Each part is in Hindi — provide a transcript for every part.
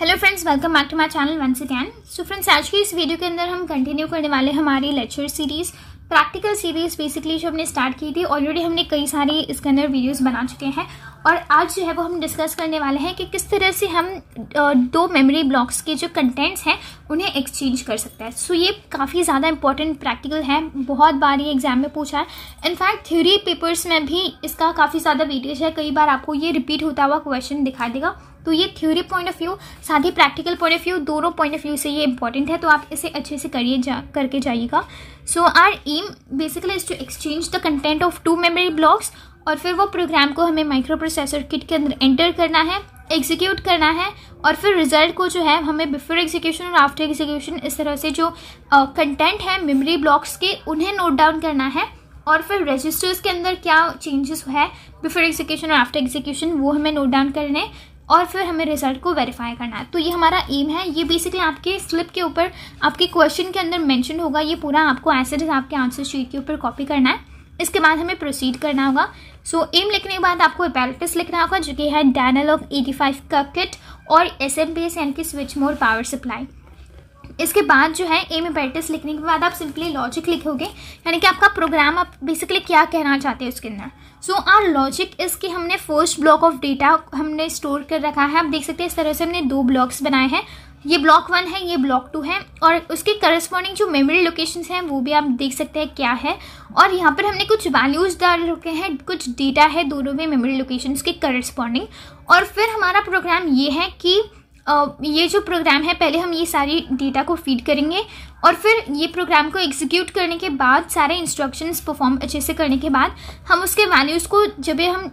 Hello friends welcome back to my channel once again so friends आज की इस वीडियो के अंदर हम कंटिन्यू करने वाले हमारी lecture series practical series basically जो हमने स्टार्ट की थी ऑलरेडी हमने कई सारी इसके अंदर वीडियोस बना चुके हैं। और आज जो है वो हम डिस्कस करने वाले हैं कि किस तरह से हम दो मेमोरी ब्लॉक्स के जो कंटेंट्स हैं उन्हें एक्सचेंज कर सकते हैं। सो so, ये काफ़ी ज़्यादा इंपॉर्टेंट प्रैक्टिकल है। बहुत बार ये एग्ज़ाम में पूछा है। इनफैक्ट थ्योरी पेपर्स में भी इसका काफ़ी ज़्यादा वेटेज है। कई बार आपको ये रिपीट होता हुआ क्वेश्चन दिखा देगा। तो ये थ्योरी पॉइंट ऑफ़ व्यू साथ ही प्रैक्टिकल पॉइंट ऑफ़ व्यू दोनों पॉइंट ऑफ़ व्यू से ये इंपॉर्टेंट है तो आप इसे अच्छे से करिए जा करके जाइएगा। So R M basically is to exchange the content of two memory blocks और फिर वो प्रोग्राम को हमें माइक्रो प्रोसेसर किट के अंदर एंटर करना है एग्जीक्यूट करना है और फिर रिज़ल्ट को जो है हमें बिफोर एग्जीक्यूशन और आफ्टर एग्जीक्यूशन इस तरह से जो कंटेंट uh, है मेमोरी ब्लॉक्स के उन्हें नोट डाउन करना है और फिर रजिस्टर्स के अंदर क्या चेंजेस है बिफोर एग्जीक्यूशन और आफ्टर एग्जीक्यूशन वो हमें नोट डाउन करने और फिर हमें रिज़ल्ट को वेरीफाई करना है। तो ये हमारा एम है। ये बेसिकली आपके स्लिप के ऊपर आपके क्वेश्चन के अंदर मैंशन होगा। ये पूरा आपको एसिड आपके आंसर शीट के ऊपर कॉपी करना है। इसके बाद हमें प्रोसीड करना होगा। सो so, एम लिखने के बाद आपको एपेरेटिस लिखना होगा जो कि है डैनल एटी फाइव का किट और S M B S N की स्विच मोर पावर सप्लाई इसके बाद जो है एम एपेरेटिस लिखने के बाद आप सिंपली लॉजिक लिखोगे, यानी कि आपका प्रोग्राम आप बेसिकली क्या कहना चाहते हैं उसके अंदर? सो आर लॉजिक इस कि हमने फ़र्स्ट ब्लॉक ऑफ़ डेटा हमने स्टोर कर रखा है। आप देख सकते हैं इस तरह से हमने दो ब्लॉक्स बनाए हैं। ये ब्लॉक वन है, ये ब्लॉक टू है और उसके करस्पॉन्डिंग जो मेमोरी लोकेशंस हैं, वो भी आप देख सकते हैं क्या है। और यहाँ पर हमने कुछ वैल्यूज़ डाल रखे हैं, कुछ डेटा है दोनों में मेमोरी लोकेशंस के करस्पॉन्डिंग और फिर हमारा प्रोग्राम ये है कि ये जो प्रोग्राम है, पहले हम ये सारी डेटा को फ़ीड करेंगे और फिर ये प्रोग्राम को एग्जीक्यूट करने के बाद, सारे इंस्ट्रक्शंस परफॉर्म अच्छे से करने के बाद, हम उसके वैल्यूज़ को जब हम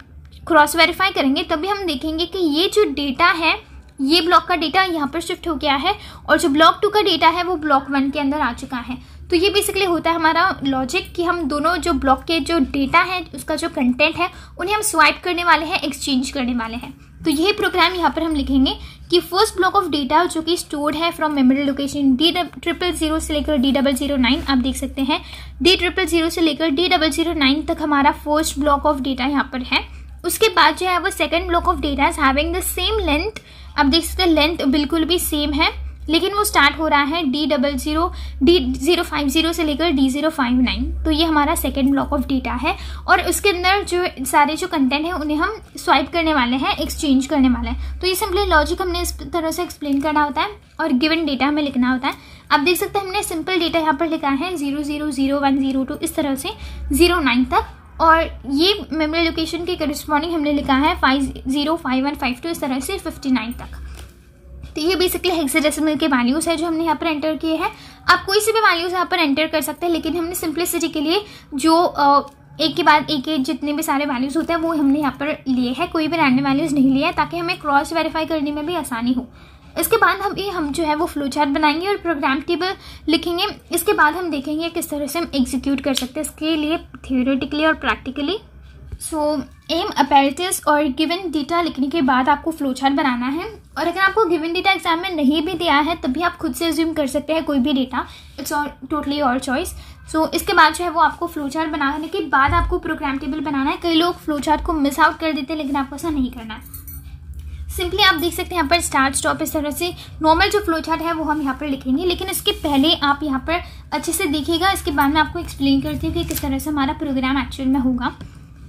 क्रॉस वेरीफाई करेंगे, तभी हम देखेंगे कि ये जो डेटा है, ये ब्लॉक का डेटा यहाँ पर शिफ्ट हो गया है और जो ब्लॉक टू का डेटा है, वो ब्लॉक वन के अंदर आ चुका है। तो ये बेसिकली होता है हमारा लॉजिक कि हम दोनों जो ब्लॉक के जो डेटा है, उसका जो कंटेंट है, उन्हें हम स्वाइप करने वाले हैं एक्सचेंज करने वाले हैं। तो यही प्रोग्राम यहाँ पर हम लिखेंगे। कि फ़र्स्ट ब्लॉक ऑफ़ डेटा जो कि स्टोर्ड है from memory location D triple zero से लेकर डी डबल ज़ीरो नाइन आप देख सकते हैं। डी ट्रिपल ज़ीरो से लेकर डी डबल ज़ीरो नाइन तक हमारा फ़र्स्ट ब्लॉक ऑफ़ डेटा यहाँ पर है। उसके बाद जो है वो second block of data is having the same length आप देख सकते हैं लेंथ बिल्कुल भी सेम है। लेकिन वो स्टार्ट हो रहा है D double zero D zero five zero से लेकर डी ज़ीरो फाइव नाइन तो ये हमारा सेकेंड ब्लॉक ऑफ़ डेटा है और उसके अंदर जो सारे जो कंटेंट है, उन्हें हम स्वाइप करने वाले हैं एक्सचेंज करने वाले हैं. तो ये सिंपली लॉजिक हमने इस तरह से एक्सप्लेन करना होता है और गिवन डेटा हमें लिखना होता है. आप देख सकते हैं हमने सिंपल डेटा यहाँ पर लिखा है zero zero zero one zero two इस तरह से ज़ीरो नाइन तक. और ये मेमोरी लोकेशन के करस्पॉन्डिंग हमने लिखा है five zero five one five two इस तरह से फिफ्टी नाइन तक. तो ये बेसिकली हेक्साडेसिमल के वैल्यूज़ है जो हमने यहाँ पर एंटर किए हैं। आप कोई से भी वैल्यूज़ यहाँ पर एंटर कर सकते हैं, लेकिन हमने सिंप्लिसिटी के लिए जो एक के बाद एक एक जितने भी सारे वैल्यूज़ होते हैं, वो हमने यहाँ पर लिए हैं। कोई भी रैंडम वैल्यूज़ नहीं लिए हैं, ताकि हमें क्रॉस वेरीफाई करने में भी आसानी हो। इसके बाद हम, ये हम जो है वो फ्लो चार्ट बनाएँगे और प्रोग्राम टेबल लिखेंगे। इसके बाद हम देखेंगे किस तरह से हम एग्जीक्यूट कर सकते हैं इसके लिए थियोरेटिकली और प्रैक्टिकली सो एम अपेरेटिस और गिवन डेटा लिखने के बाद आपको फ्लो चार्ट बनाना है। और अगर आपको गिवन डेटा एग्ज़ाम में नहीं भी दिया है तभी आप खुद से एज्यूम कर सकते हैं कोई भी data it's our totally our choice so इसके बाद जो है वो आपको फ्लो चार्ट बनाने के बाद आपको प्रोग्राम टेबल बनाना है। कई लोग फ्लो चार्ट को मिस आउट कर देते हैं, लेकिन आपको ऐसा नहीं करना। है सिंपली आप देख सकते हैं यहाँ पर स्टार्ट स्टॉप इस तरह से। नॉर्मल जो फ्लो चार्ट है, वो हम यहाँ पर लिखेंगे। लेकिन इसके पहले आप यहाँ पर अच्छे से देखिएगा। इसके बाद में आपको एक्सप्लेन करती हूँ कि किस तरह से हमारा प्रोग्राम एक्चुअल में होगा।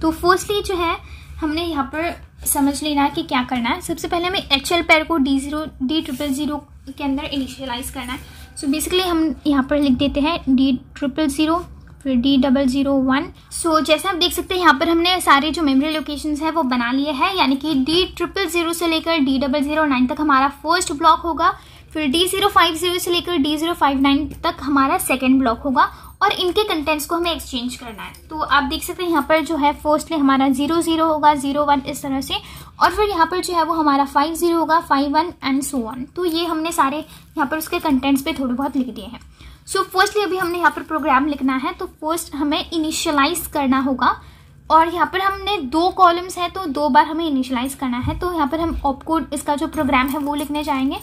तो फर्स्टली जो है, हमने यहाँ पर समझ लेना है कि क्या करना है। सबसे पहले हमें एच एल पैर को D zero D triple zero के अंदर इनिशियलाइज करना है। सो so बेसिकली हम यहाँ पर लिख देते हैं डी ट्रिपल ज़ीरो फिर D double zero one so जैसे आप देख सकते हैं, यहाँ पर हमने सारे जो मेमोरी लोकेशन है, वो बना लिए हैं। यानी कि डी ट्रिपल ज़ीरो से लेकर डी डबल ज़ीरो नाइन तक हमारा फ़र्स्ट ब्लॉक होगा। फिर डी ज़ीरो फाइव ज़ीरो से लेकर डी ज़ीरो फाइव नाइन तक हमारा सेकेंड ब्लॉक होगा। और इनके कंटेंट्स को हमें एक्सचेंज करना है। तो आप देख सकते हैं, यहाँ पर जो है फर्स्टली हमारा ज़ीरो ज़ीरो होगा ज़ीरो वन इस तरह से, और फिर यहाँ पर जो है वो हमारा फाइव ज़ीरो होगा five one and so on तो ये हमने सारे यहाँ पर उसके कंटेंट्स पे थोड़े बहुत लिख दिए हैं। सो फर्स्टली अभी हमने यहाँ पर प्रोग्राम लिखना है तो फ़र्स्ट हमें इनिशियलाइज करना होगा, और यहाँ पर हमने दो कॉलम्स हैं तो दो बार हमें इनिशियलाइज करना है। तो यहाँ पर हम ऑपकोड इसका जो प्रोग्राम है, वो लिखने जाएँगे।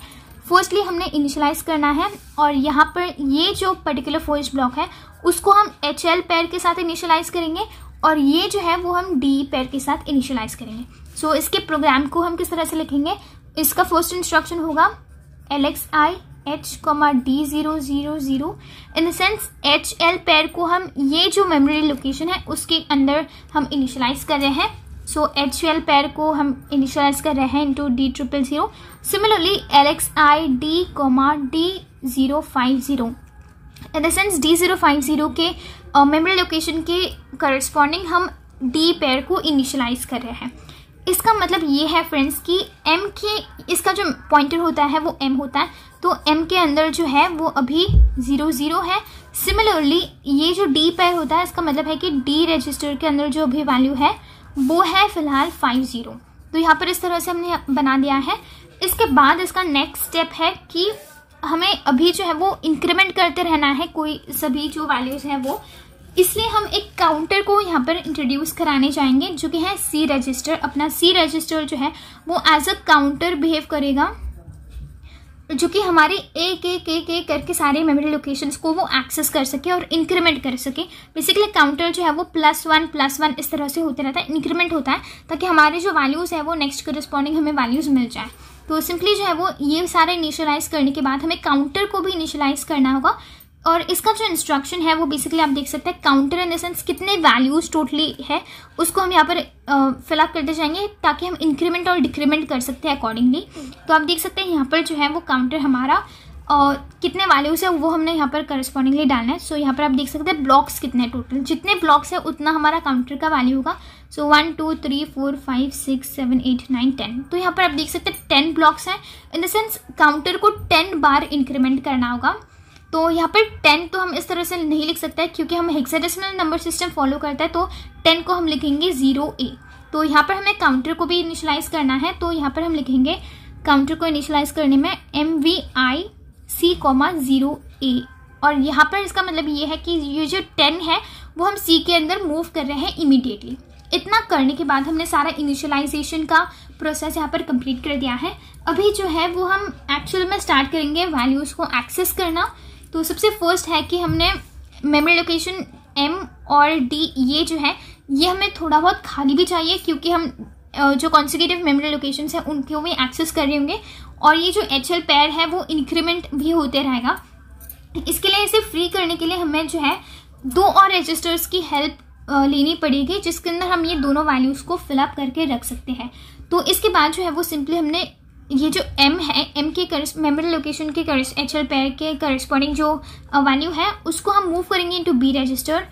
फर्स्टली हमने इनिशलाइज करना है और यहाँ पर ये जो पर्टिकुलर फ़र्स्ट ब्लॉक है उसको हम एच एल पैर के साथ इनिशलाइज करेंगे और ये जो है वो हम डी पैर के साथ इनिशलाइज करेंगे। सो so, इसके प्रोग्राम को हम किस तरह से लिखेंगे? इसका फ़र्स्ट इंस्ट्रक्शन होगा L X I H comma D zero zero zero in the sense H L pair को हम ये जो मेमोरी लोकेशन है उसके अंदर हम इनिशलाइज कर रहे हैं। सो एच एल पैर को हम इनिशलाइज कर रहे हैं into D triple zero D zero five zero in the sense D zero five zero के मेमोरी uh, लोकेशन के करस्पॉन्डिंग हम डी पेयर को इनिशलाइज कर रहे हैं। इसका मतलब ये है फ्रेंड्स कि एम के इसका जो पॉइंटर होता है वो एम होता है। तो एम के अंदर जो है वो अभी ज़ीरो ज़ीरो है। सिमिलरली ये जो डी पेयर होता है इसका मतलब है कि डी रजिस्टर के अंदर जो अभी वैल्यू है वो है फ़िलहाल फाइव ज़ीरो तो यहाँ पर इस तरह से हमने बना दिया है। इसके बाद इसका नेक्स्ट स्टेप है कि हमें अभी जो है वो इंक्रीमेंट करते रहना है, कोई सभी जो वैल्यूज़ हैं वो। इसलिए हम एक काउंटर को यहाँ पर इंट्रोड्यूस कराने जाएँगे, जो कि है सी रजिस्टर अपना सी रजिस्टर जो है, वो एज अ काउंटर बिहेव करेगा, जो कि हमारे एक एक एक एक करके सारे मेमोरी लोकेशंस को वो एक्सेस कर सके और इंक्रीमेंट कर सके। बेसिकली काउंटर जो है वो प्लस वन प्लस वन इस तरह से होते रहता है इंक्रीमेंट होता है, ताकि हमारे जो वैल्यूज़ है वो नेक्स्ट करस्पॉन्डिंग हमें वैल्यूज़ मिल जाए। तो सिंपली जो है वो ये सारे इनिशलाइज करने के बाद हमें काउंटर को भी इनिशलाइज करना होगा। और इसका जो इंस्ट्रक्शन है, वो बेसिकली आप देख सकते हैं काउंटर इन द सेंस कितने वैल्यूज़ टोटली है, उसको हम यहाँ पर फिलअप करते जाएँगे ताकि हम इंक्रीमेंट और डिक्रीमेंट कर सकते हैं अकॉर्डिंगली तो आप देख सकते हैं यहाँ पर जो है वो काउंटर हमारा और कितने वैल्यूज़ है वो हमने यहाँ पर करस्पॉन्डिंगली डालना है। सो so, यहाँ पर आप देख सकते हैं ब्लॉक्स कितने हैं टोटल जितने ब्लॉक्स है उतना हमारा काउंटर का वैल्यू होगा। So one two three four five six seven eight nine ten तो यहाँ पर आप देख सकते हैं टेन ब्लॉक्स हैं। इन द सेंस काउंटर को टेन बार इंक्रीमेंट करना होगा। तो यहाँ पर टेन तो हम इस तरह से नहीं लिख सकते क्योंकि हम हेक्साडेसिमल नंबर सिस्टम फॉलो करते हैं तो टेन को हम लिखेंगे ज़ीरो ए तो यहाँ पर हमें काउंटर को भी इनिशलाइज करना है। तो यहाँ पर हम लिखेंगे काउंटर को इनिशलाइज करने में M V I C comma zero A और यहाँ पर इसका मतलब ये है कि ये जो टेन है, वो हम सी के अंदर मूव कर रहे हैं इमिडिएटली इतना करने के बाद हमने सारा इनिशियलाइजेशन का प्रोसेस यहाँ पर कंप्लीट कर दिया है. अभी जो है वो हम एक्चुअल में स्टार्ट करेंगे वैल्यूज़ को एक्सेस करना. तो सबसे फ़र्स्ट है कि हमने मेमोरी लोकेशन एम और डी ये जो है, ये हमें थोड़ा बहुत खाली भी चाहिए क्योंकि हम जो कॉन्सिक्यूटिव मेमोरी लोकेशन है, उनको भी एक्सेस कर रहे होंगे। और ये जो एच एल पैर है, वो इंक्रीमेंट भी होते रहेगा। इसके लिए इसे फ्री करने के लिए हमें जो है, दो और रजिस्टर्स की हेल्प लेनी पड़ेगी, जिसके अंदर हम ये दोनों वैल्यूज़ को फिलअप करके रख सकते हैं। तो इसके बाद जो है, वो सिंपली हमने ये जो m है, m के मेमोरी लोकेशन के एच एल पैर के करस्पॉन्डिंग जो वैल्यू है, उसको हम मूव करेंगे इनटू बी रजिस्टर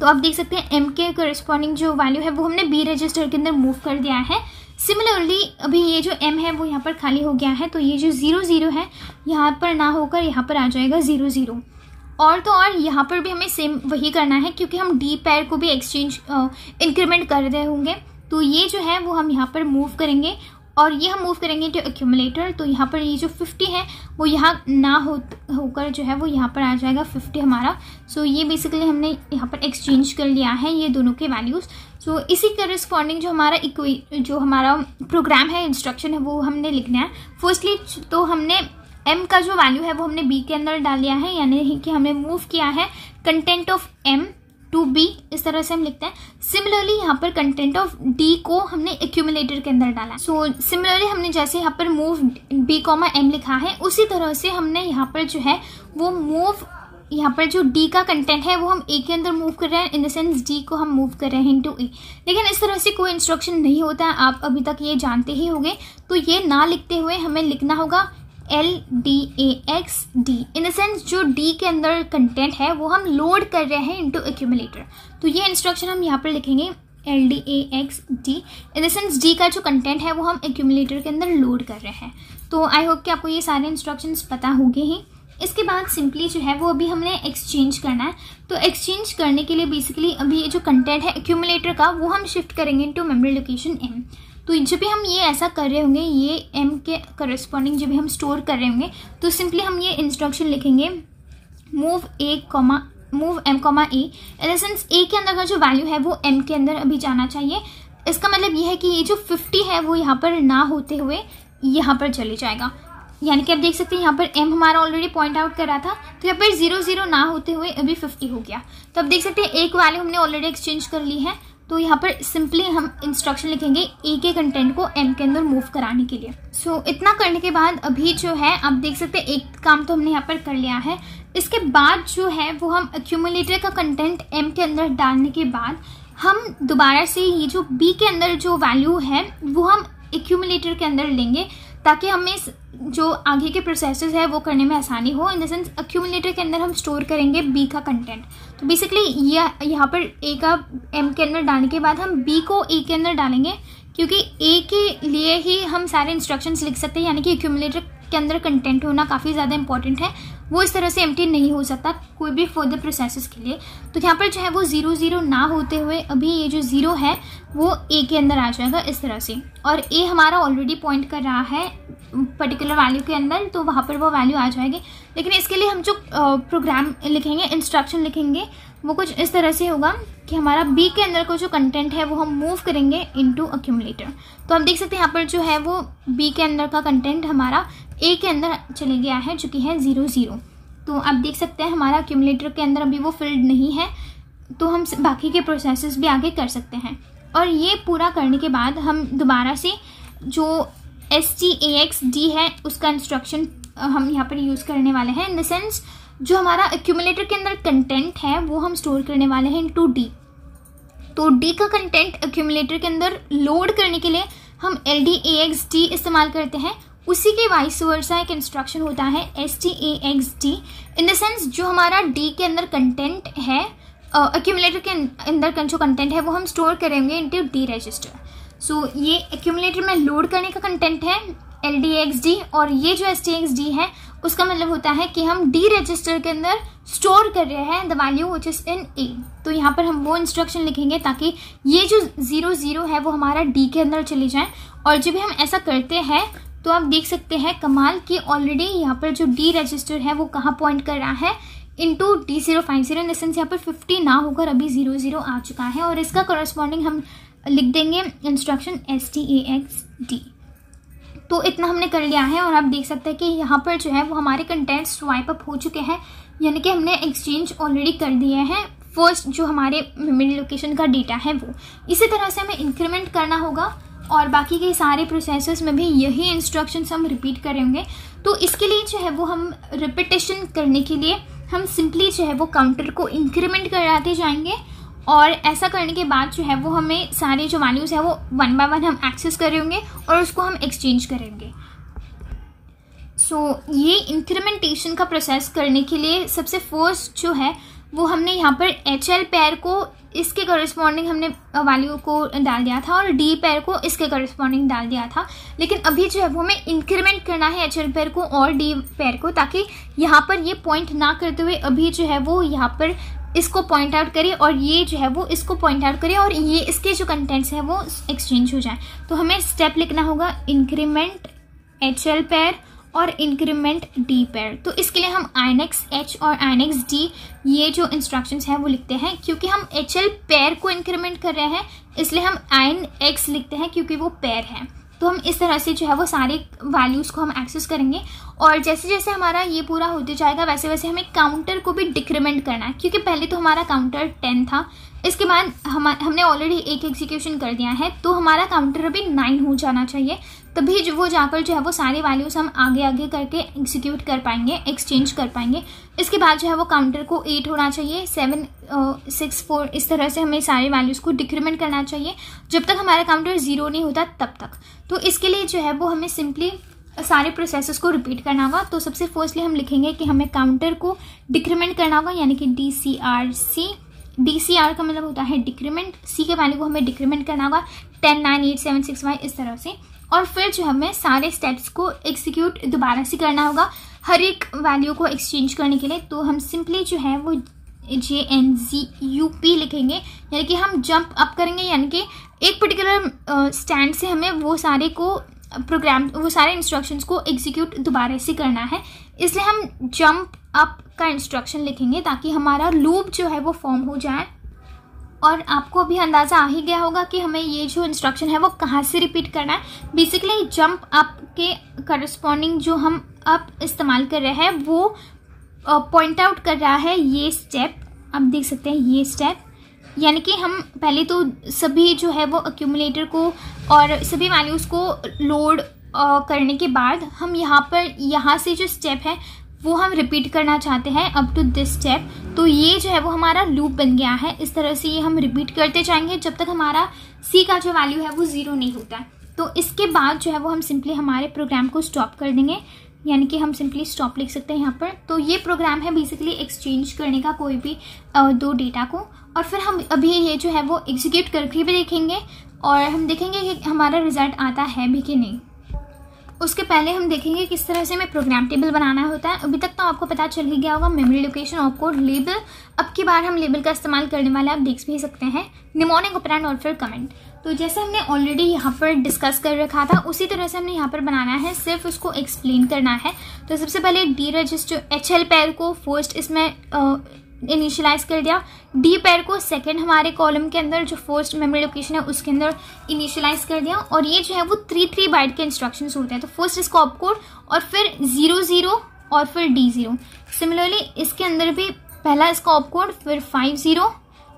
तो आप देख सकते हैं एम के करस्पॉन्डिंग जो वैल्यू है, वो हमने बी रजिस्टर के अंदर मूव कर दिया है। सिमिलरली अभी ये जो m है, वो यहाँ पर खाली हो गया है तो ये जो ज़ीरो ज़ीरो है, यहाँ पर ना होकर यहाँ पर आ जाएगा ज़ीरो ज़ीरो और तो और यहाँ पर भी हमें सेम वही करना है, क्योंकि हम डी पैर को भी एक्सचेंज इंक्रीमेंट कर रहे होंगे। तो ये जो है, वो हम यहाँ पर मूव करेंगे और ये हम मूव करेंगे टू एक्यूमुलेटर तो यहाँ पर ये जो 50 है वो यहाँ ना हो होकर जो है वो यहाँ पर आ जाएगा 50 हमारा। सो so, ये बेसिकली हमने यहाँ पर एक्सचेंज कर लिया है ये दोनों के वैल्यूज़ सो so, इसी करस्पॉन्डिंग जो हमारा इक्वी जो हमारा प्रोग्राम है इंस्ट्रक्शन है वो हमने लिखना है। फर्स्टली तो हमने एम का जो वैल्यू है वो हमने बी के अंदर डाल लिया है यानी कि हमने मूव किया है। Content of M to B इस तरह से हम लिखते हैं। सिमिलरली यहाँ पर कंटेंट ऑफ़ डी को हमने एक्यूमुलेटर के अंदर डाला। सो सिमिलरली हमने जैसे यहाँ पर मूव बी कॉमा एम लिखा है, उसी तरह से हमने यहाँ पर जो है, वो मूव यहाँ पर जो डी का कंटेंट है, वो हम ए के अंदर मूव कर रहे हैं। इन द सेंस डी को हम मूव कर रहे हैं इनटू ए लेकिन इस तरह से कोई इंस्ट्रक्शन नहीं होता है आप अभी तक ये जानते ही होंगे। तो ये ना लिखते हुए हमें लिखना होगा। L D A X D in the sense जो डी के अंदर कंटेंट है, वो हम लोड कर रहे हैं इनटू एक्यूमुलेटर तो ये इंस्ट्रक्शन हम यहाँ पर लिखेंगे L D A X D in the sense D का जो कंटेंट है, वो हम एक्यूमुलेटर के अंदर लोड कर रहे हैं. तो आई होप कि आपको ये सारे इंस्ट्रक्शंस पता होंगे ही. इसके बाद सिंपली जो है, वो अभी हमने एक्सचेंज करना है. तो एक्सचेंज करने के लिए बेसिकली अभी ये जो कंटेंट है एक्यूमुलेटर का, वो हम शिफ्ट करेंगे इनटू मेमोरी लोकेशन एम तो जब भी हम ये ऐसा कर रहे होंगे, ये एम के करस्पॉन्डिंग जब भी हम स्टोर कर रहे होंगे तो सिंपली हम ये इंस्ट्रक्शन लिखेंगे move A comma move M comma A in the sense A के अंदर का जो वैल्यू है वो एम के अंदर अभी जाना चाहिए। इसका मतलब ये है कि ये जो फिफ्टी है वो यहाँ पर ना होते हुए यहाँ पर चले जाएगा। यानी कि आप देख सकते हैं यहाँ पर एम हमारा ऑलरेडी पॉइंट आउट कर रहा था तो यहाँ पर ज़ीरो ज़ीरो ना होते हुए अभी फिफ्टी हो गया। तो आप देख सकते हैं एक वैल्यू हमने ऑलरेडी एक्सचेंज कर ली है तो यहाँ पर सिंपली हम इंस्ट्रक्शन लिखेंगे ए के कंटेंट को एम के अंदर मूव कराने के लिए। सो so, इतना करने के बाद अभी जो है आप देख सकते हैं एक काम तो हमने यहाँ पर कर लिया है। इसके बाद जो है वो हम एक्यूमुलेटर का कंटेंट एम के अंदर डालने के बाद हम दोबारा से ये जो बी के अंदर जो वैल्यू है वो हम एक्यूमुलेटर के अंदर लेंगे। ताकि हमें जो आगे के प्रोसेसेस है, वो करने में आसानी हो। इन द सेंस अक्यूमुलेटर के अंदर हम स्टोर करेंगे बी का कंटेंट तो बेसिकली यह यहाँ पर ए का एम के अंदर डालने के बाद हम बी को ए के अंदर डालेंगे, क्योंकि ए के लिए ही हम सारे इंस्ट्रक्शंस लिख सकते हैं। यानी कि एक्यूमुलेटर के अंदर कंटेंट होना काफ़ी ज़्यादा इंपॉर्टेंट है। वो इस तरह से एम नहीं हो सकता कोई भी फर्दर प्रोसेस के लिए। तो यहाँ पर जो है वो ज़ीरो ज़ीरो ना होते हुए अभी ये जो ज़ीरो है, वो ए के अंदर आ जाएगा इस तरह से। और ए हमारा ऑलरेडी पॉइंट कर रहा है पर्टिकुलर वैल्यू के अंदर तो वहाँ पर वो वैल्यू आ जाएगी। लेकिन इसके लिए हम जो प्रोग्राम लिखेंगे इंस्ट्रक्शन लिखेंगे वो कुछ इस तरह से होगा कि हमारा बी के अंदर को जो कंटेंट है, वो हम मूव करेंगे इनटू अक्यूमलेटर तो हम देख सकते हैं यहाँ पर जो है वो बी के अंदर का कंटेंट हमारा ए के अंदर चले गया है जो कि है ज़ीरो ज़ीरो तो आप देख सकते हैं हमारा अक्यूमुलेटर के अंदर अभी वो फिल्ड नहीं है तो हम बाकी के प्रोसेसेस भी आगे कर सकते हैं. और ये पूरा करने के बाद हम दोबारा से जो S T A X D है, उसका इंस्ट्रक्शन हम यहाँ पर यूज़ करने वाले हैं इन द सेंस जो हमारा एक्यूमुलेटर के अंदर कंटेंट है वो हम स्टोर करने वाले हैं टू डी तो डी का कंटेंट एक्यूमुलेटर के अंदर लोड करने के लिए हम L D A X D इस्तेमाल करते हैं। उसी के वाइस वर्सा एक इंस्ट्रक्शन होता है S T A X D in the sense जो हमारा डी के अंदर कंटेंट है एक्यूमुलेटर uh, के अंदर जो कंटेंट है वो हम स्टोर करेंगे इंटू डी रजिस्टर सो ये एक्यूमुलेटर में लोड करने का कंटेंट है एल डी एक्स डी और ये जो एस टी एक्स डी है उसका मतलब होता है कि हम डी रजिस्टर के अंदर स्टोर कर रहे हैं the value which is in A तो यहाँ पर हम वो इंस्ट्रक्शन लिखेंगे ताकि ये जो ज़ीरो ज़ीरो है वो हमारा डी के अंदर चले जाए। और जब हम ऐसा करते हैं तो आप देख सकते हैं कमाल की ऑलरेडी यहाँ पर जो डी रजिस्टर है वो कहाँ पॉइंट कर रहा है? Into D zero five zero in sense यहाँ पर फिफ्टी ना होकर अभी ज़ीरो ज़ीरो आ चुका है। और इसका करस्पॉन्डिंग हम लिख देंगे instruction S T A X D तो इतना हमने कर लिया है और आप देख सकते हैं कि यहाँ पर जो है वो हमारे कंटेंट्स स्वाइप अप हो चुके हैं। यानी कि हमने एक्सचेंज ऑलरेडी कर दिए हैं। फ़र्स्ट जो हमारे मेमोरी लोकेशन का डेटा है वो। इसी तरह से हमें इंक्रीमेंट करना होगा और बाकी के सारे प्रोसेसेस में भी यही इंस्ट्रक्शंस हम रिपीट करेंगे। तो इसके लिए जो है वो हम रिपीटेशन करने के लिए हम सिंपली जो है वो काउंटर को इंक्रीमेंट कराते जाएँगे। और ऐसा करने के बाद जो है वो हमें सारे जो वैल्यूज़ है वो वन बाय वन हम एक्सेस करेंगे और उसको हम एक्सचेंज करेंगे। सो so, ये इंक्रीमेंटेशन का प्रोसेस करने के लिए सबसे फ़र्स्ट जो है वो हमने यहाँ पर एच एल पैर को इसके करस्पॉन्डिंग हमने वैल्यू को डाल दिया था और डी पैर को इसके करस्पॉन्डिंग डाल दिया था। लेकिन अभी जो है वो हमें इंक्रीमेंट करना है एच एल पैर को और डी पैर को ताकि यहाँ पर ये पॉइंट ना करते हुए अभी जो है वो यहाँ पर इसको पॉइंट आउट करें और ये जो है वो इसको पॉइंट आउट करें और ये इसके जो कंटेंट्स हैं वो एक्सचेंज हो जाए। तो हमें स्टेप लिखना होगा इंक्रीमेंट एच एल पैर और इंक्रीमेंट डी पैर तो इसके लिए हम आई एक्स एच और आई एक्स डी ये जो इंस्ट्रक्शंस हैं वो लिखते हैं। क्योंकि हम एच एल पैर को इंक्रीमेंट कर रहे हैं, इसलिए हम आइन एक्स लिखते हैं क्योंकि वो पैर है। तो हम इस तरह से जो है वो सारे वैल्यूज़ को हम एक्सेस करेंगे। और जैसे जैसे हमारा ये पूरा होते जाएगा, वैसे वैसे हमें काउंटर को भी डिक्रीमेंट करना है। क्योंकि पहले तो हमारा काउंटर टेन था। इसके बाद हम, हमने ऑलरेडी एक एग्जीक्यूशन कर दिया है तो हमारा काउंटर अभी नाइन हो जाना चाहिए। तभी जो, वो जाकर जो है वो सारे वैल्यूज़ हम आगे आगे करके एग्जीक्यूट कर पाएँगे एक्सचेंज कर पाएँगे। इसके बाद जो है वो काउंटर को एट होना चाहिए सेवन सिक्स फोर इस तरह से हमें सारे वैल्यूज़ को डिक्रीमेंट करना चाहिए। जब तक हमारा काउंटर ज़ीरो नहीं होता, तब तक। तो इसके लिए जो है वो हमें सिंपली सारे प्रोसेस को रिपीट करना होगा। तो सबसे फर्स्टली हम लिखेंगे कि हमें काउंटर को डिक्रीमेंट करना होगा, यानी कि D C R C D C R का मतलब होता है डिक्रीमेंट सी के वैल्यू को हमें डिक्रीमेंट करना होगा. Ten nine eight seven six five इस तरह से. और फिर जो हमें सारे स्टेप्स को एग्जीक्यूट दोबारा से करना होगा, हर एक वैल्यू को एक्सचेंज करने के लिए तो हम सिंपली जो है वो J N G U P लिखेंगे. यानी कि हम जंप अप करेंगे, यानी कि एक पर्टिकुलर स्टैंड से हमें वो सारे को प्रोग्राम वो सारे इंस्ट्रक्शंस को एग्जीक्यूट दोबारा से करना है. इसलिए हम जंप अप का इंस्ट्रक्शन लिखेंगे ताकि हमारा लूप जो है वो फॉर्म हो जाए। और आपको अभी अंदाज़ा आ ही गया होगा कि हमें ये जो इंस्ट्रक्शन है वो कहाँ से रिपीट करना है। बेसिकली जंप अप के करस्पॉन्डिंग जो हम अप इस्तेमाल कर रहे हैं, वो पॉइंट आउट कर रहा है ये स्टेप आप देख सकते हैं ये स्टेप यानी कि हम पहले तो सभी जो है वो अक्यूमुलेटर को और सभी वैल्यूज़ को लोड करने के बाद हम यहाँ पर, यहाँ से जो स्टेप है वो हम रिपीट करना चाहते हैं अप टू दिस स्टेप तो ये जो है वो हमारा लूप बन गया है। इस तरह से ये हम रिपीट करते जाएँगे। जब तक हमारा सी का जो वैल्यू है वो ज़ीरो नहीं होता। तो इसके बाद जो है वो हम सिंपली हमारे प्रोग्राम को स्टॉप कर देंगे। यानी कि हम सिंपली स्टॉप लिख सकते हैं यहाँ पर। तो ये प्रोग्राम है बेसिकली एक्सचेंज करने का कोई भी दो डेटा को। और फिर हम अभी ये जो है वो एग्जीक्यूट करके भी देखेंगे। और हम देखेंगे कि हमारा रिज़ल्ट आता है भी कि नहीं। उसके पहले हम देखेंगे किस तरह से हमें प्रोग्राम टेबल बनाना होता है। अभी तक तो आपको पता चल ही गया होगा memory location of code label अब की बार हम लेबल का इस्तेमाल करने वाले आप देख भी सकते हैं। निमोनिक ऑपरेंड और फिर कमेंट तो जैसे हमने ऑलरेडी यहाँ पर डिस्कस कर रखा था, उसी तरह से हमने यहाँ पर बनाना है, सिर्फ़ उसको एक्सप्लेन करना है। तो सबसे पहले D register H L pair को फ़र्स्ट इसमें इनिशियलाइज कर दिया। डी पैर को सेकंड हमारे कॉलम के अंदर जो फ़र्स्ट मेमोरी लोकेशन है, उसके अंदर इनिशियलाइज कर दिया। और ये जो है, वो थ्री थ्री बाइट के इंस्ट्रक्शंस होते हैं। तो फ़र्स्ट इसको ऑपकोड और फिर ज़ीरो ज़ीरो और फिर डी ज़ीरो सिमिलरली इसके अंदर भी पहला इसका ऑपकोड फिर फाइव ज़ीरो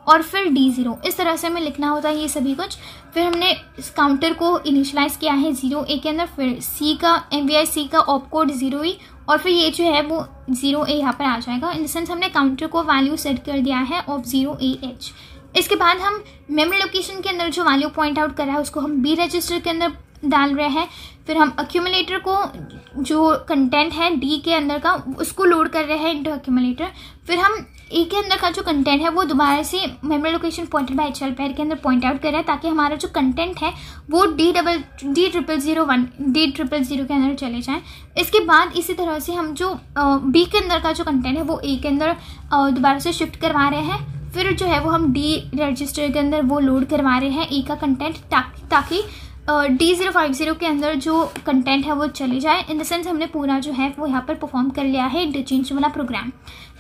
और फिर डी ज़ीरो इस तरह से हमें लिखना होता है ये सभी कुछ। फिर हमने इस काउंटर को इनिशलाइज किया है ज़ीरो ए के अंदर। फिर सी का एम सी का ऑप कोड ज़ीरो ई और फिर ये जो है वो ज़ीरो ए यहाँ पर आ जाएगा। इन देंस हमने काउंटर को वैल्यू सेट कर दिया है ऑफ़ ज़ीरो ए एच इसके बाद हम मेमोरी लोकेशन के अंदर जो वैल्यू पॉइंट आउट कर रहा है, उसको हम बी रजिस्टर के अंदर डाल रहे हैं। फिर हम अक्यूमलेटर को जो कंटेंट है डी के अंदर का, उसको लोड कर रहे हैं इंटू अक्यूमलेटर फिर हम ए के अंदर का जो कंटेंट है, वो दोबारा से memory location pointed by H L pair के अंदर पॉइंट आउट कर रहा है ताकि हमारा जो कंटेंट है, वो D double D triple zero one D triple zero के अंदर चले जाएँ। इसके बाद इसी तरह से हम जो बी के अंदर का जो कंटेंट है, वो ए के अंदर दोबारा से शिफ्ट करवा रहे हैं। फिर जो है, वो हम डी रजिस्टर के अंदर वो लोड करवा रहे हैं ए का कंटेंट ताकि डी ज़ीरो फाइव ज़ीरो के अंदर जो कंटेंट है वो चले जाए। इन द सेंस हमने पूरा जो है वो यहाँ पर परफॉर्म कर लिया है डिचेंज वाला प्रोग्राम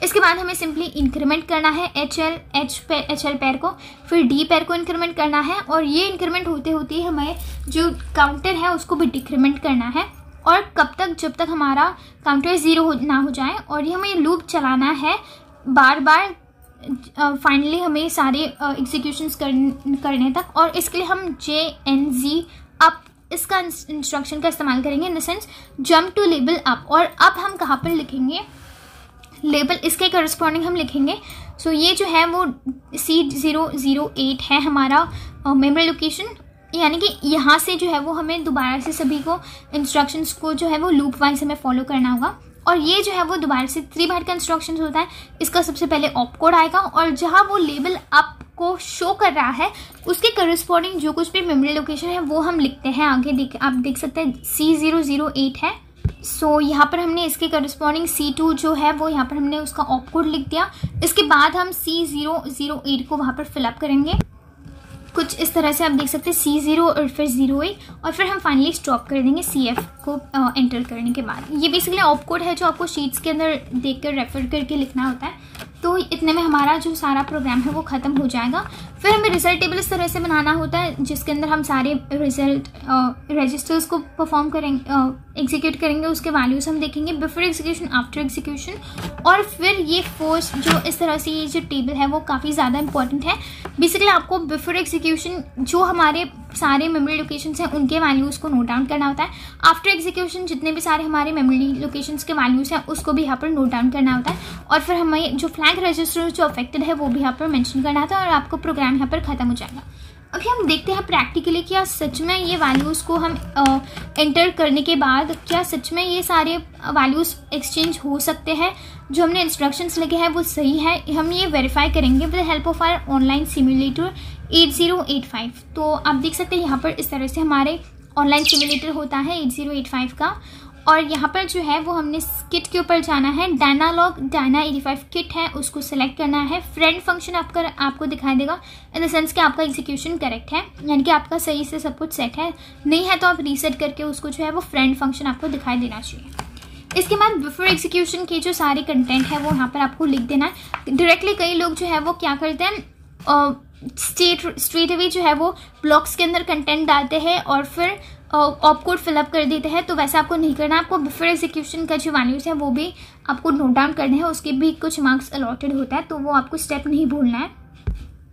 इसके बाद हमें सिंपली इंक्रीमेंट करना है एच एल एच पे एच एल पैर को, फिर डी पैर को इंक्रीमेंट करना है और ये इंक्रीमेंट होते होते हमें जो काउंटर है उसको भी डिक्रीमेंट करना है। और कब तक, जब तक हमारा काउंटर ज़ीरो ना हो जाए और ये हमें लूप चलाना है बार बार फाइनली हमें सारे एग्जीक्यूशंस कर, करने तक। और इसके लिए हम जे एन जी अप इसका इंस्ट्रक्शन का इस्तेमाल करेंगे in the sense jump to label up और अब हम कहाँ पर लिखेंगे? लेबल इसके करस्पॉन्डिंग हम लिखेंगे। सो so, ये जो है वो सी ज़ीरो ज़ीरो एट है हमारा मेमोरी लोकेशन यानी कि यहाँ से जो है वो हमें दोबारा से सभी को इंस्ट्रक्शंस को जो है वो लूप वाइज हमें फॉलो करना होगा। और ये जो है वो दोबारा से थ्री बार का इंस्ट्रक्शन होता है। इसका सबसे पहले ऑप कोड आएगा और जहाँ वो लेबल अप को शो कर रहा है उसके करस्पॉन्डिंग जो कुछ भी मेमोरी लोकेशन है वो हम लिखते हैं। आगे देख आप देख सकते हैं सी ज़ीरो ज़ीरो एट है। सो so, यहाँ पर हमने इसके करस्पॉन्डिंग सी टू जो है वो यहाँ पर हमने उसका ऑप कोड लिख दिया। इसके बाद हम सी ज़ीरो ज़ीरो एट को वहाँ पर फिलअप करेंगे। कुछ इस तरह से आप देख सकते हैं सी ज़ीरो और फिर ज़ीरो ए और फिर हम फाइनली स्टॉप कर देंगे सी एफ़ को एंटर करने के बाद। ये बेसिकली ऑप कोड है जो आपको शीट्स के अंदर देख कर रेफर करके लिखना होता है। तो इतने में हमारा जो सारा प्रोग्राम है वो ख़त्म हो जाएगा। फिर हमें रिज़ल्ट टेबल इस तरह से बनाना होता है, जिसके अंदर हम सारे रिज़ल्ट रजिस्टर्स को परफॉर्म करेंगे एग्जीक्यूट करेंगे, उसके वैल्यूज़ हम देखेंगे बिफोर एग्जीक्यूशन आफ्टर एग्जीक्यूशन और फिर ये फोर्स जो इस तरह से ये जो टेबल है, वो काफ़ी ज़्यादा इंपॉर्टेंट है। बेसिकली आपको बिफोर एग्जीक्यूशन जो हमारे सारे मेमोरी लोकेशन हैं, उनके वैल्यूज़ को नोट डाउन करना होता है। आफ्टर एग्जीक्यूशन जितने भी सारे हमारे मेमोरी लोकेशन के वैल्यूज़ हैं, उसको भी यहाँ पर नोट डाउन करना होता है। और फिर हमें जो फ्लैग रजिस्टर जो अफेक्टेड है, वो भी यहाँ पर मैंशन करना होता है, और आपको प्रोग्राम यहाँ पर ख़त्म हो जाएगा। अभी हम देखते हैं प्रैक्टिकली क्या सच में ये वैल्यूज़ को हम एंटर करने के बाद क्या सच में ये सारे वैल्यूज़ एक्सचेंज हो सकते हैं। जो हमने इंस्ट्रक्शंस लिखे हैं वो सही है। हम ये वेरीफाई करेंगे with help of our online simulator 8085 तो आप देख सकते हैं यहाँ पर इस तरह से हमारे ऑनलाइन सिमुलेटर होता है 8085 का। और यहाँ पर जो है, वो हमने किट के ऊपर जाना है। डायनालॉग डायना 85 किट है, उसको सेलेक्ट करना है। फ्रेंड फ़ंक्शन आपका, आपको दिखाई देगा। इन द सेंस कि आपका एग्जीक्यूशन करेक्ट है, यानी कि आपका सही से सब कुछ सेट है। नहीं है तो आप रीसेट करके उसको जो है, वो फ्रेंड फ़ंक्शन आपको दिखाई देना चाहिए। इसके बाद बिफोर एग्जीक्यूशन के जो सारे कंटेंट है, वो यहाँ पर आपको लिख देना है। डायरेक्टली कई लोग जो है, वो क्या करते हैं स्टेट स्ट्रेट अवे जो है, वो ब्लॉक्स के अंदर कंटेंट डालते हैं और फिर ऑप कोड फिलअप कर देते हैं तो वैसे आपको नहीं करना आपको बिफोर एग्जीक्यूशन का जो वैल्यूज़ है वो भी आपको नोट डाउन करने हैं उसके भी कुछ मार्क्स अलॉटेड होता है तो वो आपको स्टेप नहीं भूलना है।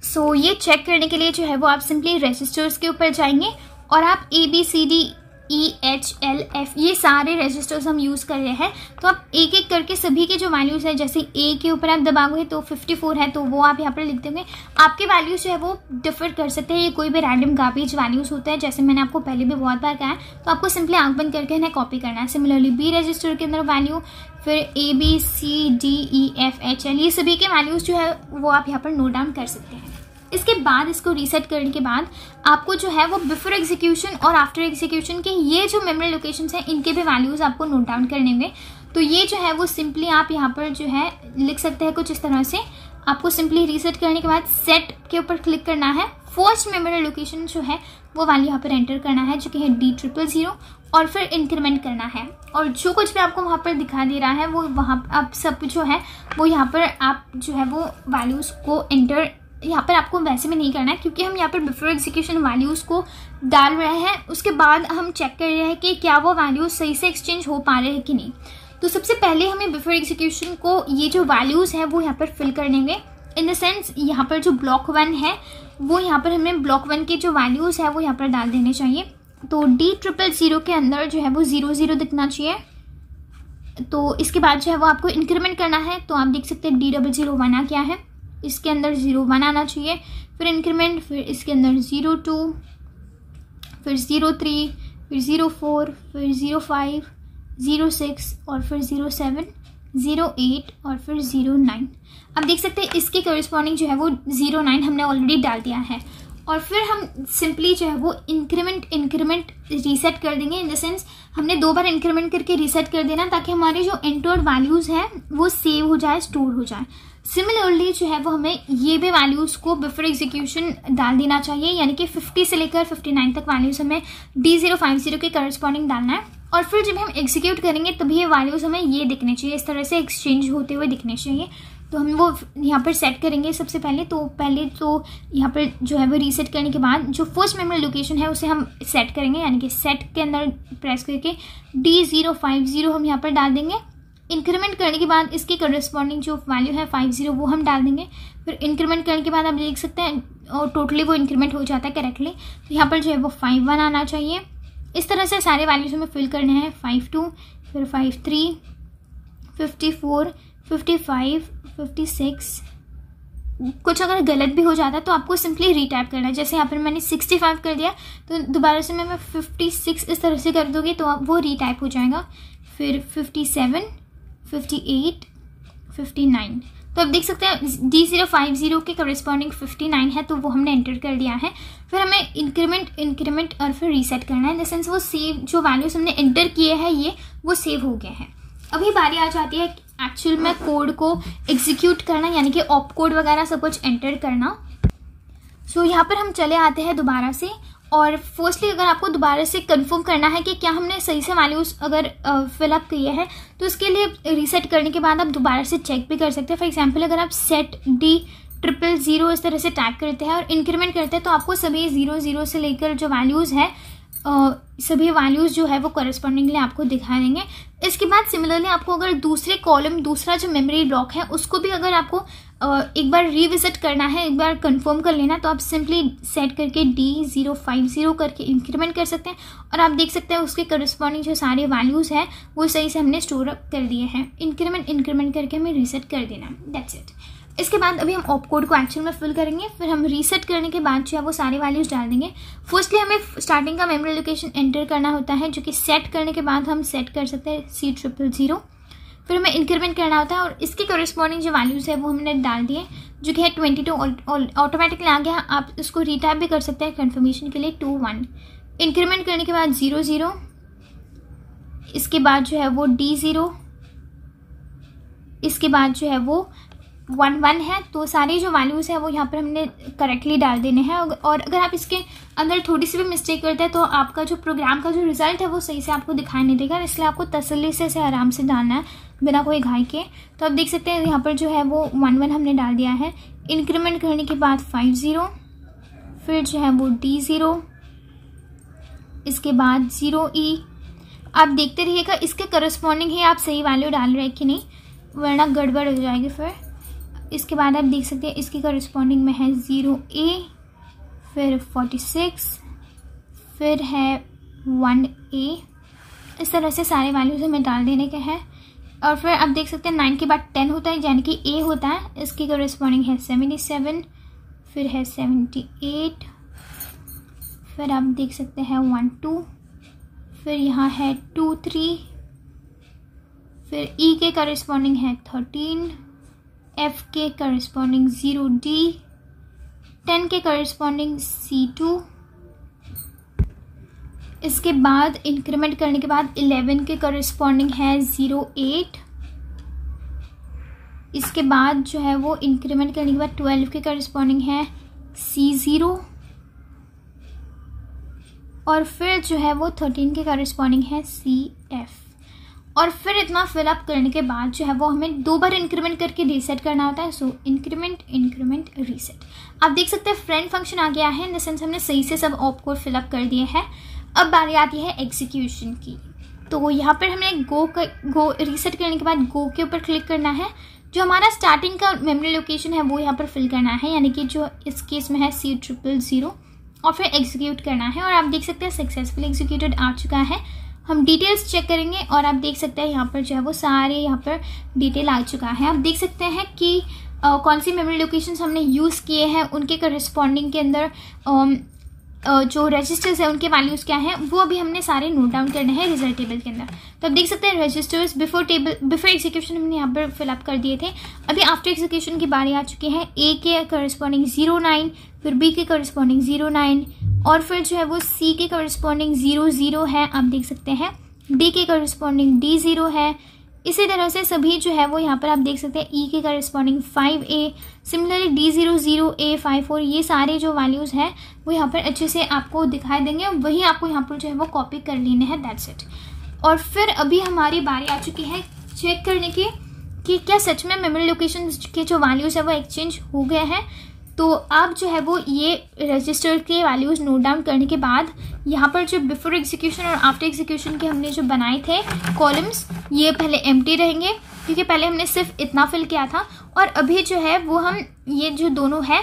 सो so, ये चेक करने के लिए जो है वो आप सिंपली रजिस्टर्स के ऊपर जाएँगे और आप A B C D E H L F ये सारे रजिस्टर्स हम यूज़ कर रहे हैं। तो आप एक एक करके सभी के जो वैल्यूज़ हैं, जैसे ए के ऊपर आप दबाओगे तो 54 है तो वो आप यहाँ पर लिख देंगे आपके वैल्यूज़ जो है, वो डिफर कर सकते हैं। ये कोई भी रैंडम गार्बेज वैल्यूज़ होता है, जैसे मैंने आपको पहले भी बहुत बार कहा है तो आपको सिंपली आँख बंद करके इन्हें कॉपी करना है। सिमिलरली बी रजिस्टर के अंदर वैल्यू फिर A B C D E F H L ये सभी के वैल्यूज़ जो है, वो आप यहाँ पर नोट डाउन कर सकते हैं। इसके बाद, इसको रीसेट करने के बाद, आपको जो है वो बिफोर एग्जीक्यूशन और आफ्टर एग्जीक्यूशन के ये जो मेमोरी लोकेशंस हैं, इनके भी वैल्यूज़ आपको नोट डाउन करने होंगे तो ये जो है वो सिंपली आप यहाँ पर जो है लिख सकते हैं कुछ इस तरह से। आपको सिंपली रीसेट करने के बाद सेट के ऊपर क्लिक करना है। फ़र्स्ट मेमोरी लोकेशन जो है, वो वैल्यू यहाँ पर एंटर करना है, जो कि है डी ट्रिपल ज़ीरो और फिर इंक्रीमेंट करना है। और जो कुछ भी आपको वहाँ पर दिखा दे रहा है, वो वहाँ आप सब जो है, वो यहाँ पर आप जो है वो वैल्यूज़ को एंटर यहाँ पर आपको वैसे में नहीं करना है, क्योंकि हम यहाँ पर बिफोर एग्जीक्यूशन वैल्यूज़ को डाल रहे हैं। उसके बाद हम चेक कर रहे हैं कि क्या वो वैल्यूज़ सही से एक्सचेंज हो पा रहे हैं कि नहीं। तो सबसे पहले हमें बिफोर एग्जीक्यूशन को ये जो वैल्यूज़ हैं, वो यहाँ पर फिल करने होंगे इन द सेंस यहाँ पर जो ब्लॉक वन है, वो यहाँ पर हमें ब्लॉक वन के जो वैल्यूज़ है, वो यहाँ पर डाल देने चाहिए। तो डी ट्रिपल ज़ीरो के अंदर जो है, वो ज़ीरो ज़ीरो दिखना चाहिए। तो इसके बाद जो है, वो आपको इंक्रीमेंट करना है। तो आप देख सकते हैं डी डबल ज़ीरो वन आ क्या है। इसके अंदर ज़ीरो वन आना चाहिए, फिर इंक्रीमेंट फिर इसके अंदर ज़ीरो टू, फिर ज़ीरो थ्री फिर ज़ीरो फोर फिर ज़ीरो फाइव ज़ीरो सिक्स और फिर ज़ीरो सेवन ज़ीरो एट और फिर ज़ीरो नाइन अब देख सकते हैं इसके करस्पॉन्डिंग जो है वो ज़ीरो नाइन हमने ऑलरेडी डाल दिया है। और फिर हम सिंपली जो है वो इंक्रीमेंट इंक्रीमेंट रीसेट कर देंगे इन द सेंस हमने दो बार इंक्रीमेंट करके रीसेट कर देना ताकि हमारे जो एंटर्ड वैल्यूज़ हैं वो सेव हो जाए स्टोर हो जाए। सिमिलरली जो है वो हमें ये भी वैल्यूज़ को बिफोर एग्जीक्यूशन डाल देना चाहिए, यानी कि 50 से लेकर 59 तक वैल्यूज़ हमें डी ज़ीरो फाइव ज़ीरो के करस्पॉन्डिंग डालना है। और फिर जब हम एग्जीक्यूट करेंगे, तभी ये वैल्यूज़ हमें ये दिखने चाहिए, इस तरह से एक्सचेंज होते हुए दिखने चाहिए। तो हम वो यहाँ पर सेट करेंगे सबसे पहले तो पहले तो यहाँ पर जो है वो रीसेट करने के बाद जो फ़र्स्ट मेमोरी लोकेशन है, उसे हम सेट करेंगे, यानी कि सेट के अंदर प्रेस करके डी ज़ीरो फाइव ज़ीरो हम यहाँ पर डाल देंगे। इंक्रीमेंट करने के बाद इसके करस्पॉन्डिंग जो वैल्यू है फाइव ज़ीरो वो हम डाल देंगे। फिर इंक्रीमेंट करने के बाद आप देख सकते हैं, और टोटली वो इंक्रीमेंट हो जाता है करेक्टली तो यहाँ पर जो है वो फाइव वन आना चाहिए। इस तरह से सारे वैल्यूज़ हमें फिल करने हैं। फाइव टू फिर five three fifty four fifty five fifty six कुछ अगर गलत भी हो जाता है तो आपको सिंपली रीटाइप करना है। जैसे यहाँ पर मैंने सिक्सटी फाइव कर दिया तो दोबारा से मैं फिफ्टी सिक्स इस तरह से कर दूँगी तो वो रीटाइप हो जाएगा। फिर fifty seven fifty eight fifty nine तो अब देख सकते हैं डी ज़ीरो फाइव ज़ीरो के करस्पॉन्डिंग फिफ्टी नाइन है तो वो हमने एंटर कर दिया है। फिर हमें इंक्रीमेंट इंक्रीमेंट और फिर रीसेट करना है। इन द सेंस वो सेव जो वैल्यूज़ हमने एंटर किए हैं ये वो सेव हो गए हैं। अभी बारी आ जाती है एक्चुअल में कोड को एग्जीक्यूट करना यानी कि ऑप कोड वगैरह सब कुछ एंटर करना। सो so, यहाँ पर हम चले आते हैं दोबारा से। और फर्स्टली अगर आपको दोबारा से कंफर्म करना है कि क्या हमने सही से वैल्यूज़ अगर फिलअप किए हैं तो उसके लिए रीसेट करने के बाद आप दोबारा से चेक भी कर सकते हैं। फॉर एग्जांपल अगर आप सेट डी ट्रिपल ज़ीरो इस तरह से टाइप करते हैं और इंक्रीमेंट करते हैं तो आपको सभी ज़ीरो ज़ीरो से लेकर जो वैल्यूज़ है सभी वैल्यूज़ जो है वो करस्पॉन्डिंगली आपको दिखा देंगे। इसके बाद सिमिलरली आपको अगर दूसरे कॉलम दूसरा जो मेमोरी ब्लॉक है, उसको भी अगर आपको एक बार रिविजिट करना है, एक बार कंफर्म कर लेना तो आप सिंपली सेट करके डी ज़ीरो फाइव ज़ीरो करके इंक्रीमेंट कर सकते हैं और आप देख सकते हैं उसके करस्पॉन्डिंग जो सारे वैल्यूज़ हैं, वो सही से हमने स्टोर कर दिए हैं। इंक्रीमेंट इंक्रीमेंट करके हमें रीसेट कर देना। दैट्स इट इसके बाद अभी हम ऑप कोड को एक्चुअल में फिल करेंगे, फिर हम रीसेट करने के बाद जो है वो सारे वैल्यूज़ डाल देंगे। फर्स्टली हमें स्टार्टिंग का मेमोरी लोकेशन एंटर करना होता है, जो कि सेट करने के बाद हम सेट कर सकते हैं सी ट्रिपल ज़ीरो फिर हमें इंक्रीमेंट करना होता है और इसके कॉरेस्पॉन्डिंग जो वैल्यूज़ है वो हमने डाल दिए जो कि है ट्वेंटी टू ऑटोमेटिकली आ गया आप इसको रिटाइप भी कर सकते हैं कन्फर्मेशन के लिए टू वन इंक्रीमेंट करने के बाद ज़ीरो ज़ीरो इसके बाद जो है वो डी ज़ीरो इसके बाद जो है वो वन वन है तो सारी जो वैल्यूज़ है वो यहाँ पर हमने करेक्टली डाल देने हैं। और अगर आप इसके अंदर थोड़ी सी भी मिस्टेक करते हैं तो आपका जो प्रोग्राम का जो रिज़ल्ट है वो सही से आपको दिखाई नहीं देगा। इसलिए आपको तसली से इसे आराम से डालना है बिना कोई घाई के। तो आप देख सकते हैं, यहाँ पर जो है वो वन वन हमने डाल दिया है। इंक्रीमेंट करने के बाद फाइव ज़ीरो फिर जो है वो डी ज़ीरो इसके बाद ज़ीरो ई आप देखते रहिएगा, इसके करस्पॉन्डिंग ही आप सही वैल्यू डाल रहे हैं कि नहीं, वरना गड़बड़ हो जाएगी फिर। इसके बाद आप देख सकते हैं, इसकी करस्पॉन्डिंग में है ज़ीरो ए फिर फोर्टी सिक्स फिर है वन ए इस तरह से सारे वैल्यूज़ हमें डाल देने के हैं। और फिर आप देख सकते हैं नाइन के बाद टेन होता है, यानी कि ए होता है। इसकी करस्पॉन्डिंग है सेवेंटी सेवन फिर है सेवेंटी एट फिर आप देख सकते हैं वन टू फिर यहाँ है टू थ्री फिर ई e के करस्पॉन्डिंग है थर्टीन एफ़ के करस्पॉन्डिंग ज़ीरो डी टेन के करस्पॉन्डिंग सी टू इसके बाद इंक्रीमेंट करने के बाद इलेवन के करस्पॉन्डिंग है ज़ीरो एट इसके बाद जो है वो इंक्रीमेंट करने के बाद ट्वेल्व के करस्पॉन्डिंग है सी ज़ीरो और फिर जो है वो थर्टीन के करस्पॉन्डिंग है सी एफ़ और फिर इतना फिलअप करने के बाद जो है वो हमें दो बार इंक्रीमेंट करके रीसेट करना होता है सो इंक्रीमेंट इंक्रीमेंट रीसेट आप देख सकते हैं फ्रेंड फ़ंक्शन आ गया है इन द सेंस हमने सही से सब ऑप को फिलअप कर दिए हैं। अब बारी आती है एग्जीक्यूशन की। तो यहाँ पर हमें गो कर गो रीसेट करने के बाद गो के ऊपर क्लिक करना है। जो हमारा स्टार्टिंग का मेमोरी लोकेशन है वो यहाँ पर फिल करना है, यानी कि जो इस केस में है सी ट्रिपल ज़ीरो और फिर एग्जीक्यूट करना है। और आप देख सकते हैं सक्सेसफुल एग्जीक्यूटेड आ चुका है। हम डिटेल्स चेक करेंगे और आप देख सकते हैं यहाँ पर जो है वो सारे यहाँ पर डिटेल आ चुका है। आप देख सकते हैं कि uh, कौन सी मेमोरी लोकेशंस हमने यूज़ किए हैं उनके करस्पॉन्डिंग के अंदर um, जो रजिस्टर्स है उनके वैल्यूज़ क्या हैं वो अभी हमने सारे नोट डाउन करने हैं रिज़ल्ट टेबल के अंदर। तो आप देख सकते हैं registers before table before execution हमने यहाँ पर फिलअप कर दिए थे। अभी आफ्टर एग्जीक्यूशन की बारी आ चुकी है। ए के करस्पॉन्डिंग ज़ीरो नाइन फिर बी के करस्पॉन्डिंग ज़ीरो नाइन और फिर जो है वो सी के करस्पॉन्डिंग ज़ीरो ज़ीरो है, आप देख सकते हैं। डी के करस्पॉन्डिंग डी ज़ीरो है। इसी तरह से सभी जो है वो यहाँ पर आप देख सकते हैं ई e के corresponding five A similarly D zero zero A five four ये सारे जो वैल्यूज़ हैं, वो यहाँ पर अच्छे से आपको दिखाई देंगे और वही आपको यहाँ पर जो है वो कॉपी कर लेने हैं दैट्स इट और फिर अभी हमारी बारी आ चुकी है चेक करने की कि क्या सच में मेमोरी लोकेशन के जो वैल्यूज़ है वो एक्सचेंज हो गए हैं। तो आप जो है वो ये रजिस्टर के वैल्यूज़ नोट डाउन करने के बाद, यहाँ पर जो बिफोर एग्जीक्यूशन और आफ्टर एग्जीक्यूशन के हमने जो बनाए थे कॉलम्स ये पहले एम रहेंगे, क्योंकि पहले हमने सिर्फ़ इतना फिल किया था। और अभी जो है वो हम, ये जो दोनों है,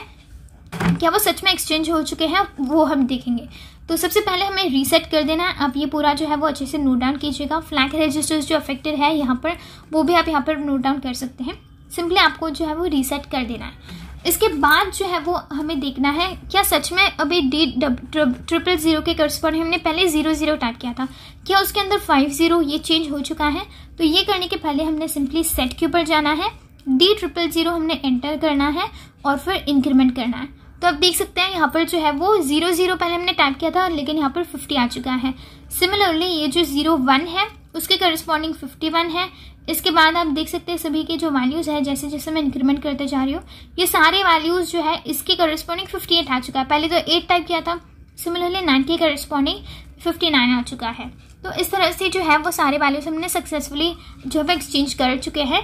क्या वो सच में एक्सचेंज हो चुके हैं, वो हम देखेंगे। तो सबसे पहले हमें रीसेट कर देना है। आप ये पूरा जो है वो अच्छे से नोट डाउन कीजिएगा। फ्लैग रजिस्टर्स जो अफेक्टेड है यहाँ पर, वो भी आप यहाँ पर नोट डाउन कर सकते हैं। सिंपली आपको जो है वो रीसेट कर देना है। इसके बाद जो है वो हमें देखना है, क्या सच में अभी डी ट्रिपल ज़ीरो के करस्पॉन्डिंग हमने पहले ज़ीरो ज़ीरो टाइप किया था? क्या उसके अंदर फाइव ज़ीरो ये चेंज हो चुका है? तो ये करने के पहले हमने सिंपली सेट के ऊपर जाना है डी ट्रिपल ज़ीरो हमने एंटर करना है और फिर इंक्रीमेंट करना है। तो आप देख सकते हैं यहाँ पर जो है वो ज़ीरो ज़ीरो पहले हमने टाइप किया था, लेकिन यहाँ पर फिफ्टी आ चुका है। सिमिलरली ये जो ज़ीरो वन है उसके करस्पॉन्डिंग फिफ्टी वन है। इसके बाद आप देख सकते हैं सभी के जो वैल्यूज़ है, जैसे जैसे मैं इंक्रीमेंट करते जा रही हूँ, ये सारे वैल्यूज़ जो है, इसके करस्पॉन्डिंग फिफ्टी एट आ चुका है। पहले तो एट टाइप किया था सिमिलरली नाइन के करस्पॉन्डिंग फिफ्टी नाइन आ चुका है। तो इस तरह से जो है, वो सारे वैल्यूज़ हमने सक्सेसफुली जो है एक्सचेंज कर चुके हैं।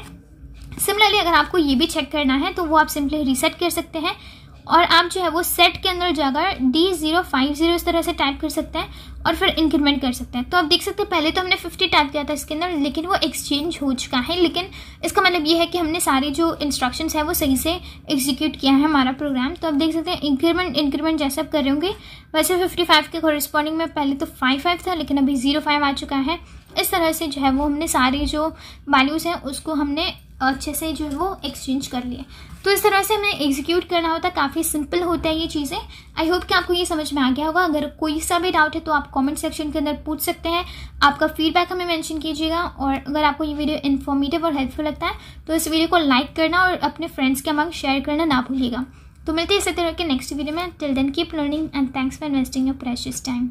सिमिलरली अगर आपको ये भी चेक करना है तो वो आप सिंपली रीसेट कर सकते हैं। और आप जो है वो सेट के अंदर जाकर डी ज़ीरो फाइव ज़ीरो इस तरह से टाइप कर सकते हैं और फिर इंक्रीमेंट कर सकते हैं। तो आप देख सकते हैं, पहले तो हमने फिफ्टी टाइप किया था इसके अंदर, लेकिन वो एक्सचेंज हो चुका है। लेकिन इसका मतलब ये है कि हमने सारे जो इंस्ट्रक्शंस है वो सही से एग्जीक्यूट किया है हमारा प्रोग्राम तो आप देख सकते हैं इंक्रीमेंट इंक्रीमेंट जैसे आप कर रहे होंगे, वैसे फिफ्टी फाइव के कॉरेस्पॉन्डिंग में पहले तो फाइव फाइव था, लेकिन अभी ज़ीरो फाइव आ चुका है। इस तरह से जो है वो हमने सारी जो वैल्यूज़ हैं, उसको हमने अच्छे से जो है वो एक्सचेंज कर लिए। तो इस तरह से हमें एग्जीक्यूट करना होता है काफ़ी सिंपल होता है ये चीज़ें। आई होप कि आपको ये समझ में आ गया होगा। अगर कोई सा भी डाउट है तो आप कमेंट सेक्शन के अंदर पूछ सकते हैं। आपका फीडबैक हमें मेंशन कीजिएगा और अगर आपको ये वीडियो इन्फॉर्मेटिव और हेल्पफुल लगता है तो इस वीडियो को लाइक करना और अपने फ्रेंड्स के अमंग शेयर करना ना भूलिएगा। तो मिलते हैं इसी तरह के नेक्स्ट वीडियो में। Till then keep learning and thanks for investing your precious time